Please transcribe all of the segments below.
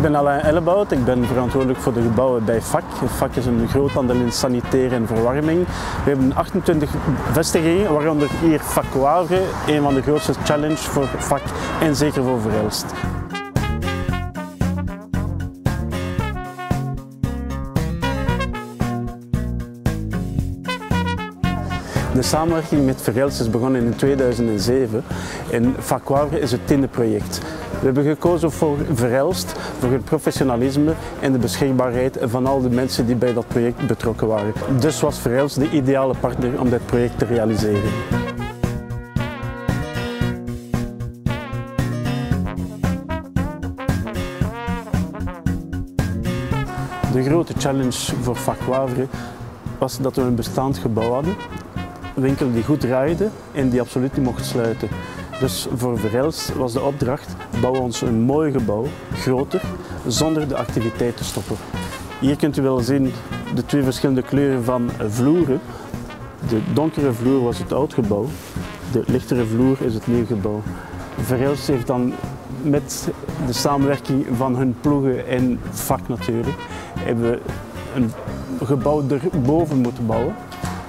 Ik ben Alain Ellebout, ik ben verantwoordelijk voor de gebouwen bij FAC. FAC is een groot aandeel in sanitair en verwarming. We hebben 28 vestigingen, waaronder hier FAC Wavre, een van de grootste challenge voor FAC en zeker voor Verhelst. De samenwerking met Verhelst is begonnen in 2007 en Fakwavre is het tiende project. We hebben gekozen voor Verhelst, voor het professionalisme en de beschikbaarheid van al de mensen die bij dat project betrokken waren. Dus was Verhelst de ideale partner om dit project te realiseren. De grote challenge voor Fakwavre was dat we een bestaand gebouw hadden een winkel die goed draaide en die absoluut niet mocht sluiten. Dus voor Verels was de opdracht, bouw ons een mooi gebouw, groter, zonder de activiteit te stoppen. Hier kunt u wel zien de twee verschillende kleuren van vloeren. De donkere vloer was het oud gebouw, de lichtere vloer is het nieuw gebouw. Verels heeft dan met de samenwerking van hun ploegen en vak natuurlijk, hebben we een gebouw erboven moeten bouwen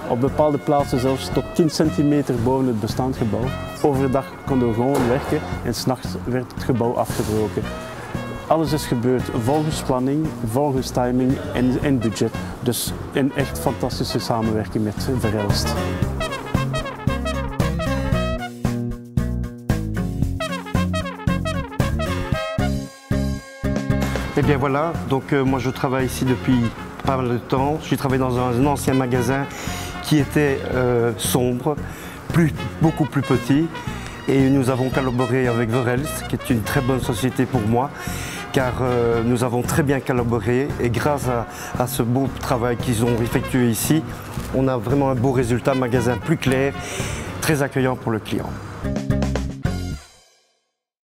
op bepaalde plaatsen zelfs tot 10 centimeter boven het bestaand gebouw. Overdag konden we gewoon werken en s'nachts werd het gebouw afgebroken. Alles is gebeurd volgens planning, volgens timing en, en budget. Dus een echt fantastische samenwerking met Verhelst. Eh bien voilà, donc euh, moi je travaille ici depuis pas mal de temps. J'ai travaillé dans un ancien magasin qui était euh, sombre, plus, beaucoup plus petit. Et nous avons collaboré avec Verels, qui est une très bonne société pour moi, car euh, nous avons très bien collaboré et grâce à, ce beau travail qu'ils ont effectué ici, on a vraiment un beau résultat, magasin plus clair, très accueillant pour le client.